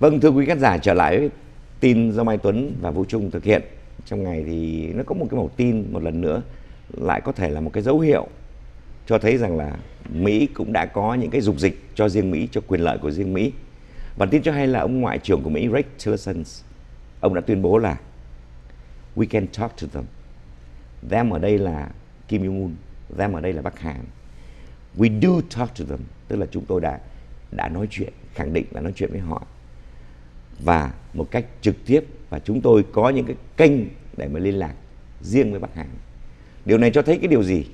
Vâng thưa quý khán giả trở lại với tin do Mai Tuấn và Vũ Trung thực hiện trong ngày thì nó có một cái mẫu tin một lần nữa lại có thể là một cái dấu hiệu cho thấy rằng là Mỹ cũng đã có những cái dục dịch cho riêng Mỹ cho quyền lợi của riêng Mỹ. Bản tin cho hay là ông ngoại trưởng của Mỹ Rex Tillerson ông đã tuyên bố là we can talk to them. Them ở đây là Kim Jong Un, them ở đây là Bắc Hàn. We do talk to them, tức là chúng tôi đã đã nói chuyện, khẳng định là nói chuyện với họ và một cách trực tiếp và chúng tôi có những cái kênh để mà liên lạc riêng với Bắc hàng. Điều này cho thấy cái điều gì?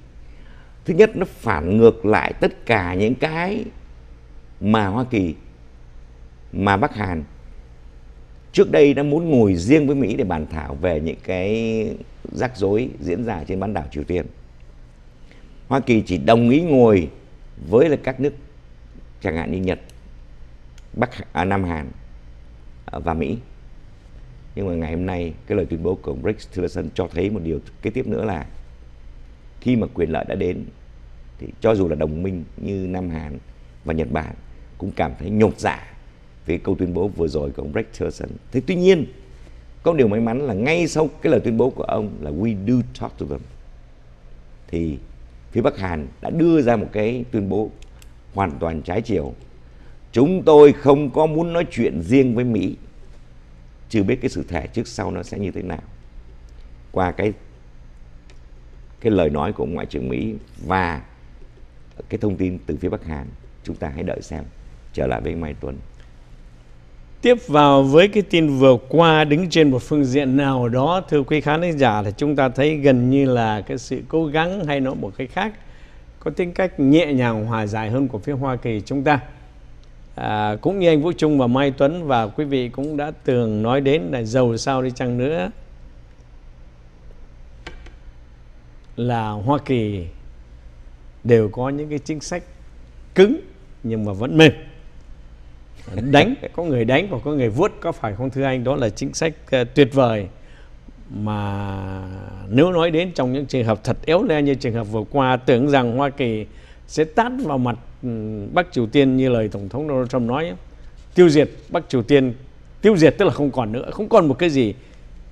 Thứ nhất nó phản ngược lại tất cả những cái mà Hoa Kỳ mà Bắc Hàn trước đây đã muốn ngồi riêng với Mỹ để bàn thảo về những cái rắc rối diễn ra trên bán đảo Triều Tiên. Hoa Kỳ chỉ đồng ý ngồi với là các nước chẳng hạn như Nhật, Bắc à, Nam Hàn Ờ, và Mỹ. Nhưng mà ngày hôm nay, cái lời tuyên bố của ông Rex Tillerson cho thấy một điều kế tiếp nữa là khi mà quyền lợi đã đến, thì cho dù là đồng minh như Nam Hàn và Nhật Bản cũng cảm thấy nhột dạ về câu tuyên bố vừa rồi của ông Rex Tillerson. Thế tuy nhiên, có điều may mắn là ngay sau cái lời tuyên bố của ông là we do talk to them, thì phía Bắc Hàn đã đưa ra một cái tuyên bố hoàn toàn trái chiều. Chúng tôi không có muốn nói chuyện riêng với Mỹ. Chưa biết cái sự thể trước sau nó sẽ như thế nào. Qua cái cái lời nói của Ngoại trưởng Mỹ và cái thông tin từ phía Bắc Hàn, chúng ta hãy đợi xem. Trở lại với Mai Tuấn. Tiếp vào với cái tin vừa qua đứng trên một phương diện nào đó thưa quý khán giả là chúng ta thấy gần như là cái sự cố gắng hay nói một cái khác có tính cách nhẹ nhàng hòa giải hơn của phía Hoa Kỳ chúng ta. À, cũng như anh Vũ Trung và Mai Tuấn và quý vị cũng đã từng nói đến là giàu sao đi chăng nữa. Là Hoa Kỳ đều có những cái chính sách cứng nhưng mà vẫn mềm. Đánh có người đánh và có người vuốt có phải không thưa anh? Đó là chính sách uh, tuyệt vời mà nếu nói đến trong những trường hợp thật éo le như trường hợp vừa qua tưởng rằng Hoa Kỳ sẽ tát vào mặt Ừ, Bắc Triều Tiên như lời Tổng thống Donald Trump nói tiêu diệt Bắc Triều Tiên tiêu diệt tức là không còn nữa không còn một cái gì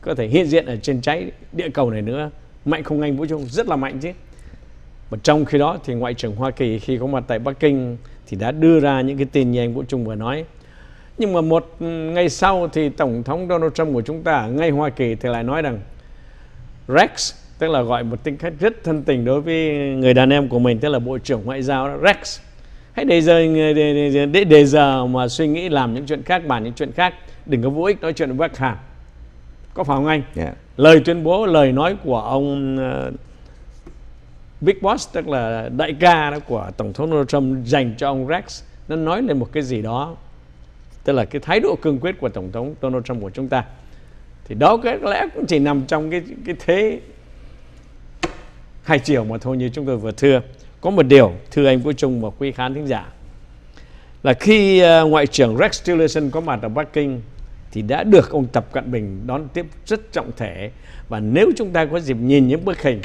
có thể hiện diện ở trên trái địa cầu này nữa mạnh không anh Vũ Trung rất là mạnh chứ và trong khi đó thì Ngoại trưởng Hoa Kỳ khi có mặt tại Bắc Kinh thì đã đưa ra những cái tin như anh Vũ Trung vừa nói. Nhưng mà một ừ, ngày sau thì Tổng thống Donald Trump của chúng ta ở ngay Hoa Kỳ thì lại nói rằng Rex, tức là gọi một tính cách rất thân tình đối với người đàn em của mình, tức là Bộ trưởng Ngoại giao đó, Rex. Hãy để giờ, để, để, để, để giờ mà suy nghĩ làm những chuyện khác, bàn những chuyện khác. Đừng có vô ích nói chuyện với Bắc Hàn. Có phải không anh? Yeah. Dạ. Lời tuyên bố, lời nói của ông uh, Big Boss tức là đại ca đó của tổng thống Donald Trump dành cho ông Rex nó nói lên một cái gì đó tức là cái thái độ cương quyết của tổng thống Donald Trump của chúng ta thì đó có lẽ cũng chỉ nằm trong cái cái thế hai chiều mà thôi như chúng tôi vừa thưa có một điều thưa anh Vũ Trung và quý khán thính giả là khi uh, ngoại trưởng Rex Tillerson có mặt ở Bắc Kinh thì đã được ông Tập Cận Bình đón tiếp rất trọng thể. Và nếu chúng ta có dịp nhìn những bức hình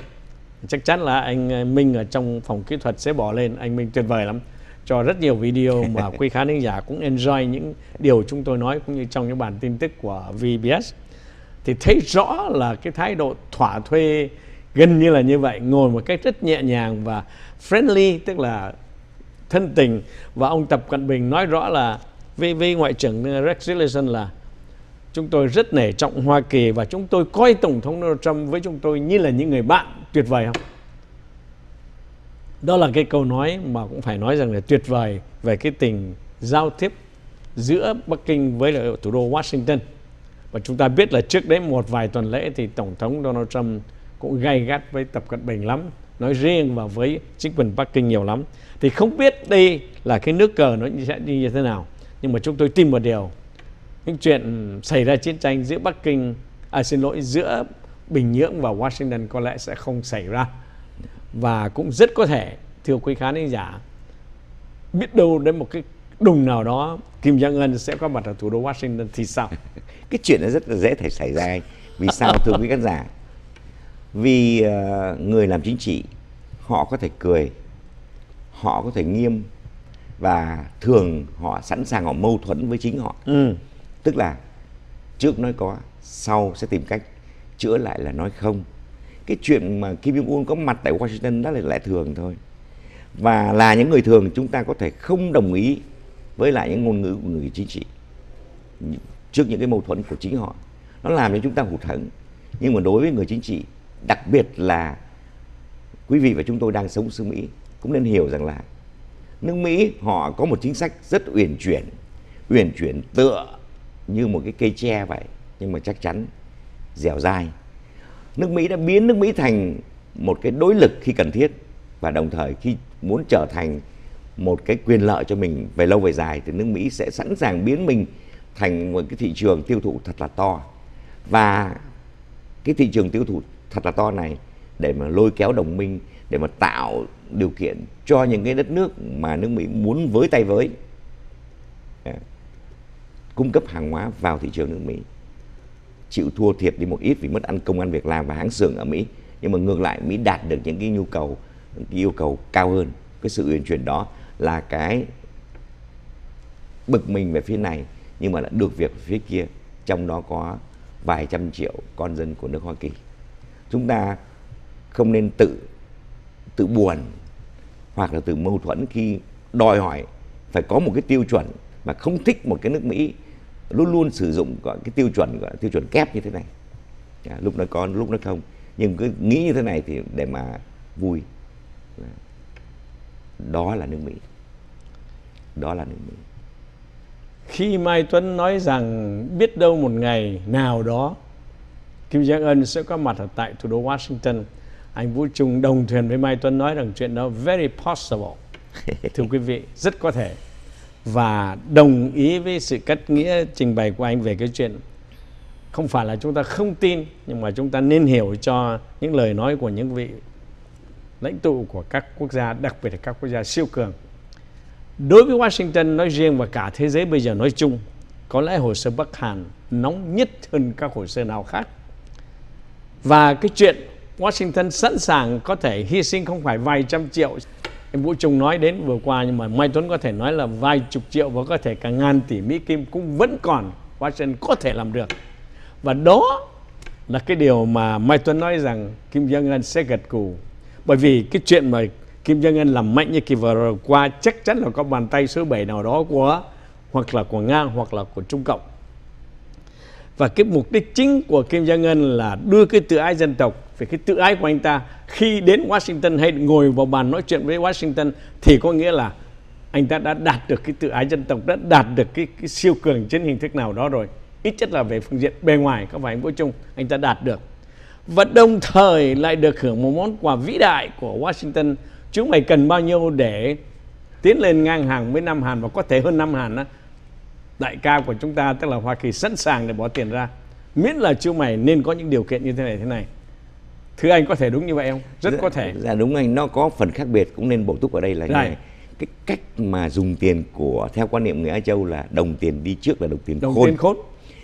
chắc chắn là anh ờ, Minh ở trong phòng kỹ thuật sẽ bỏ lên. Anh Minh tuyệt vời lắm. Cho rất nhiều video mà quý khán thính giả cũng enjoy những điều chúng tôi nói cũng như trong những bản tin tức của VBS thì thấy rõ là cái thái độ thỏa thuê gần như là như vậy ngồi một cách rất nhẹ nhàng và friendly tức là thân tình và ông Tập Cận Bình nói rõ là với, với ngoại trưởng Rex Tillerson là chúng tôi rất nể trọng Hoa Kỳ và chúng tôi coi Tổng thống Donald Trump với chúng tôi như là những người bạn tuyệt vời không? Đó là cái câu nói mà cũng phải nói rằng là tuyệt vời về cái tình giao tiếp giữa Bắc Kinh với lại thủ đô Washington. Và chúng ta biết là trước đấy một vài tuần lễ thì Tổng thống Donald Trump cũng gay gắt với Tập Cận Bình lắm, nói riêng và với chính quyền Bắc Kinh nhiều lắm. Thì không biết đây là cái nước cờ nó sẽ đi như thế nào. Nhưng mà chúng tôi tin một điều, những chuyện xảy ra chiến tranh giữa Bắc Kinh, à xin lỗi, giữa Bình Nhưỡng và Washington có lẽ sẽ không xảy ra và cũng rất có thể thưa quý khán thính giả biết đâu đến một cái đùng nào đó Kim Jong Un sẽ có mặt ở thủ đô Washington thì sao? cái chuyện nó rất là dễ thể xảy ra vì sao thưa quý khán giả? Vì uh, người làm chính trị họ có thể cười, họ có thể nghiêm và thường họ sẵn sàng họ mâu thuẫn với chính họ. Ừ. tức là trước nói có sau sẽ tìm cách chữa lại là nói không cái chuyện mà Kim Jong Un có mặt tại Washington đó là lẽ thường thôi và là những người thường chúng ta có thể không đồng ý với lại những ngôn ngữ của người chính trị trước những cái mâu thuẫn của chính họ nó làm cho chúng ta hụt hẫng nhưng mà đối với người chính trị đặc biệt là quý vị và chúng tôi đang sống xứ Mỹ cũng nên hiểu rằng là nước Mỹ họ có một chính sách rất uyển chuyển uyển chuyển tựa như một cái cây tre vậy, nhưng mà chắc chắn dẻo dai. Nước Mỹ đã biến nước Mỹ thành một cái đối lực khi cần thiết và đồng thời khi muốn trở thành một cái quyền lợi cho mình về lâu về dài thì nước Mỹ sẽ sẵn sàng biến mình thành một cái thị trường tiêu thụ thật là to. Và cái thị trường tiêu thụ thật là to này để mà lôi kéo đồng minh để mà tạo điều kiện cho những cái đất nước mà nước Mỹ muốn với tay với à, cung cấp hàng hóa vào thị trường nước Mỹ. Chịu thua thiệt đi một ít vì mất ăn công ăn việc làm và hãng xưởng ở Mỹ nhưng mà ngược lại Mỹ đạt được những cái nhu cầu những cái yêu cầu cao hơn. Cái sự uyển chuyển đó là cái bực mình về phía này nhưng mà lại được việc phía kia trong đó có vài trăm triệu con dân của nước Hoa Kỳ chúng ta không nên tự tự buồn hoặc là tự mâu thuẫn khi đòi hỏi phải có một cái tiêu chuẩn mà không thích một cái nước Mỹ luôn luôn sử dụng gọi cái tiêu chuẩn gọi tiêu chuẩn kép như thế này. À, lúc nó có lúc nó không. Nhưng cứ nghĩ như thế này thì để mà vui. Dạ. Đó là nước Mỹ. Đó là nước Mỹ. Khi Mai Tuấn nói rằng biết đâu một ngày nào đó Kim Jong Un sẽ có mặt ở tại thủ đô Washington. Anh Vũ Trung đồng thuyền với Mai Tuấn nói rằng chuyện đó very possible. Thưa quý vị rất có thể. Và đồng ý với sự cắt nghĩa trình bày của anh về cái chuyện không phải là chúng ta không tin nhưng mà chúng ta nên hiểu cho những lời nói của những vị lãnh tụ của các quốc gia đặc biệt là các quốc gia siêu cường. Đối với Washington nói riêng và cả thế giới bây giờ nói chung có lẽ hồ sơ Bắc Hàn nóng nhất hơn các hồ sơ nào khác và cái chuyện Washington sẵn sàng có thể hy sinh không phải vài trăm triệu. Em Vũ Trung nói đến vừa qua nhưng mà Mai Tuấn có thể nói là vài chục triệu và có thể cả ngàn tỷ Mỹ Kim cũng vẫn còn Washington có thể làm được. Và đó là cái điều mà Mai Tuấn nói rằng Kim Jong Un sẽ gật cù. Bởi vì cái chuyện mà Kim Jong Un làm mạnh như kỳ vừa qua chắc chắn là có bàn tay số 7 nào đó của hoặc là của Nga hoặc là của Trung Cộng và cái mục đích chính của Kim Jong Un là đưa cái tự ái dân tộc về cái tự ái của anh ta khi đến Washington hay ngồi vào bàn nói chuyện với Washington thì có nghĩa là anh ta đã đạt được cái tự ái dân tộc đã đạt được cái, cái siêu cường trên hình thức nào đó rồi. Ít nhất là về phương diện bề ngoài có phải anh Vũ Trung? Anh ta đạt được. Và đồng thời lại được hưởng một món quà vĩ đại của Washington. Chúng mày cần bao nhiêu để tiến lên ngang hàng với Nam Hàn và có thể hơn Nam Hàn đó đại ca của chúng ta tức là Hoa Kỳ sẵn sàng để bỏ tiền ra. Miễn là chúng mày nên có những điều kiện như thế này thế này. Thưa anh có thể đúng như vậy không? Rất dạ, có thể. dạ đúng anh. Nó có phần khác biệt cũng nên bổ túc ở đây là này. cái cách mà dùng tiền của theo quan niệm người Á Châu là đồng tiền đi trước là đồng tiền đồng khôn. tiền khôn.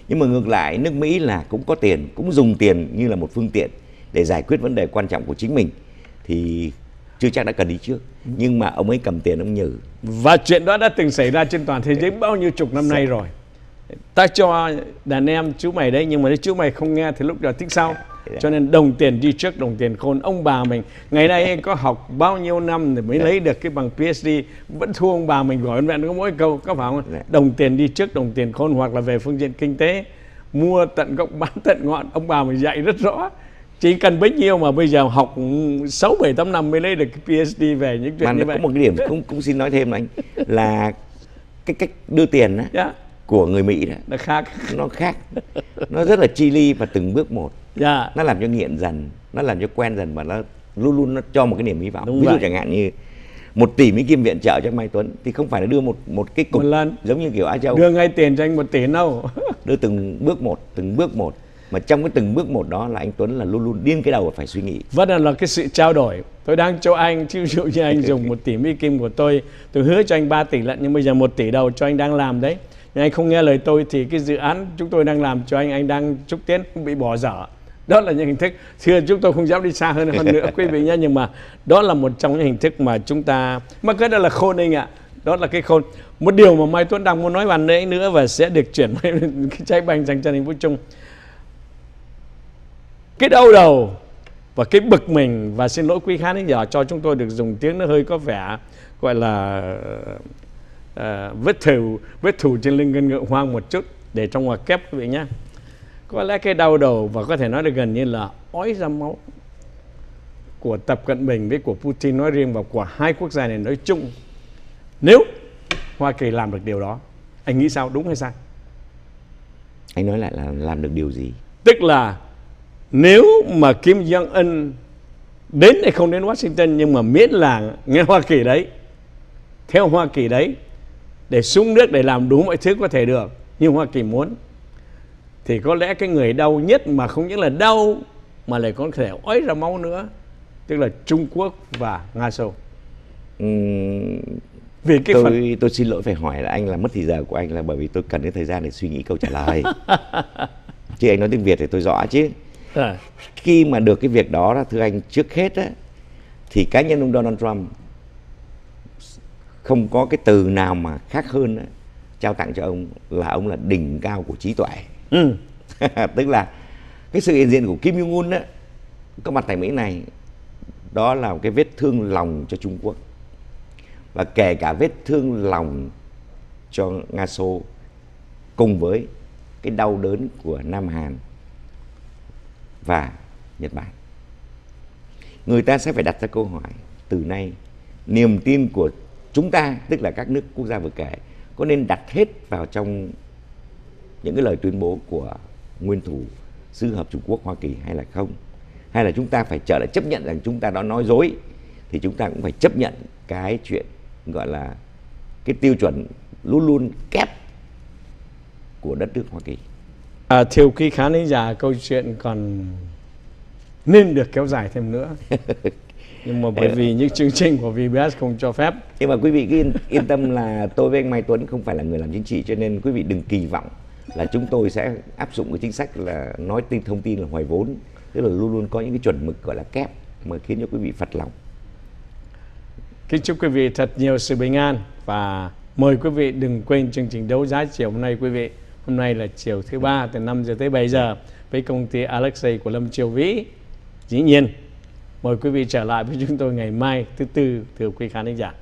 Nhưng mà ngược lại nước Mỹ là cũng có tiền cũng dùng tiền như là một phương tiện để giải quyết vấn đề quan trọng của chính mình. Thì chưa chắc đã cần đi trước. Nhưng mà ông ấy cầm tiền ông nhử và chuyện đó đã từng xảy ra trên toàn thế giới bao nhiêu chục năm nay rồi. Ta cho đàn em chú mày đấy nhưng mà nếu chú mày không nghe thì lúc đó tính sau cho nên đồng tiền đi trước đồng tiền khôn. Ông bà mình ngày nay có học bao nhiêu năm thì mới lấy được cái bằng PhD vẫn thua ông bà mình gọi vẹn có mỗi câu có phải không? Đồng tiền đi trước đồng tiền khôn hoặc là về phương diện kinh tế mua tận gốc bán tận ngọn. Ông bà mình dạy rất rõ chỉ cần bấy nhiêu mà bây giờ học 6 7 8 năm mới lấy được cái PhD về những chuyện mà như vậy. có một cái điểm cũng cũng xin nói thêm anh là cái cách đưa tiền á yeah. Dạ. của người Mỹ đó nó khác nó khác nó rất là chi ly và từng bước một yeah. Dạ. nó làm cho nghiện dần nó làm cho quen dần và nó luôn luôn nó cho một cái niềm hy vọng Đúng ví vậy. dụ chẳng hạn như một tỷ Mỹ Kim viện trợ cho Mai Tuấn thì không phải là đưa một một cái cục một lần giống như kiểu Á Châu đưa ngay tiền cho anh một tỷ đâu đưa từng bước một từng bước một mà trong cái từng bước một đó là anh Tuấn là luôn luôn điên cái đầu và phải suy nghĩ. Vâng Vẫn là, là cái sự trao đổi. Tôi đang cho anh ví dụ như anh dùng một tỷ mỹ kim của tôi tôi hứa cho anh 3 tỷ lận nhưng bây giờ một tỷ đầu cho anh đang làm đấy. Nhưng anh không nghe lời tôi thì cái dự án chúng tôi đang làm cho anh anh đang xúc tiến bị bỏ dở. Đó là những hình thức thưa chúng tôi không dám đi xa hơn hơn nữa quý vị nhé. Nhưng mà đó là một trong những hình thức mà chúng ta mà cái đó là khôn anh ạ. Đó là cái khôn. Một điều mà mai tuấn đang muốn nói bàn nãy nữa và sẽ được chuyển cái trái banh dành cho anh Vũ trung cái đau đầu và cái bực mình và xin lỗi quý khán giả cho chúng tôi được dùng tiếng nó hơi có vẻ gọi là uh, vết thù vết thù trên lưng gân ngựa hoang một chút để trong ngoặc kép quý vị nhé. Có lẽ cái đau đầu và có thể nói là gần như là ói ra máu của Tập Cận Bình với của Putin nói riêng và của hai quốc gia này nói chung. Nếu Hoa Kỳ làm được điều đó anh nghĩ sao? Đúng hay sai? Anh nói lại là làm được điều gì? Tức là nếu mà Kim Jong Un đến hay không đến Washington nhưng mà miễn là nghe Hoa Kỳ đấy theo Hoa Kỳ đấy để xuống nước để làm đúng mọi thứ có thể được như Hoa Kỳ muốn thì có lẽ cái người đau nhất mà không những là đau mà lại có thể ói ra máu nữa tức là Trung Quốc và Nga Xô. Uhm, vì cái tôi phần... tôi xin lỗi phải hỏi là anh là mất thời giờ của anh là bởi vì tôi cần cái thời gian để suy nghĩ câu trả lời. chứ anh nói tiếng Việt thì tôi rõ chứ. À. Khi mà được cái việc đó là thưa anh trước hết á thì cá nhân ông Donald Trump không có cái từ nào mà khác hơn á, trao tặng cho ông là ông là đỉnh cao của trí tuệ. Ừ. Tức là cái sự hiện diện của Kim Jong Un á có mặt tại Mỹ này đó là một cái vết thương lòng cho Trung Quốc và kể cả vết thương lòng cho Nga Xô cùng với cái đau đớn của Nam Hàn và Nhật Bản. Người ta sẽ phải đặt ra câu hỏi từ nay, niềm tin của chúng ta, tức là các nước quốc gia vừa kể, có nên đặt hết vào trong những cái lời tuyên bố của nguyên thủ sư hợp Trung Quốc, Hoa Kỳ hay là không? hay là chúng ta phải trở lại chấp nhận rằng chúng ta đã nói dối, thì chúng ta cũng phải chấp nhận cái chuyện gọi là cái tiêu chuẩn luôn luôn kép của đất nước Hoa Kỳ. À, theo khi khán giả câu chuyện còn nên được kéo dài thêm nữa. nhưng mà bởi vì những chương trình của VBS không cho phép. Nhưng mà quý vị cứ yên, yên tâm là tôi với anh Mai Tuấn không phải là người làm chính trị cho nên quý vị đừng kỳ vọng là chúng tôi sẽ áp dụng cái chính sách là nói tin thông tin là hoài vốn tức là luôn luôn có những cái chuẩn mực gọi là kép mà khiến cho quý vị phật lòng kính chúc quý vị thật nhiều sự bình an và mời quý vị đừng quên chương trình đấu giá chiều hôm nay quý vị hôm nay là chiều thứ ba, từ 5 giờ tới 7 giờ, với công ty Alexei của Lâm Triều Vĩ. Dĩ nhiên, mời quý vị trở lại với chúng tôi ngày mai thứ tư, thưa quý khán giả.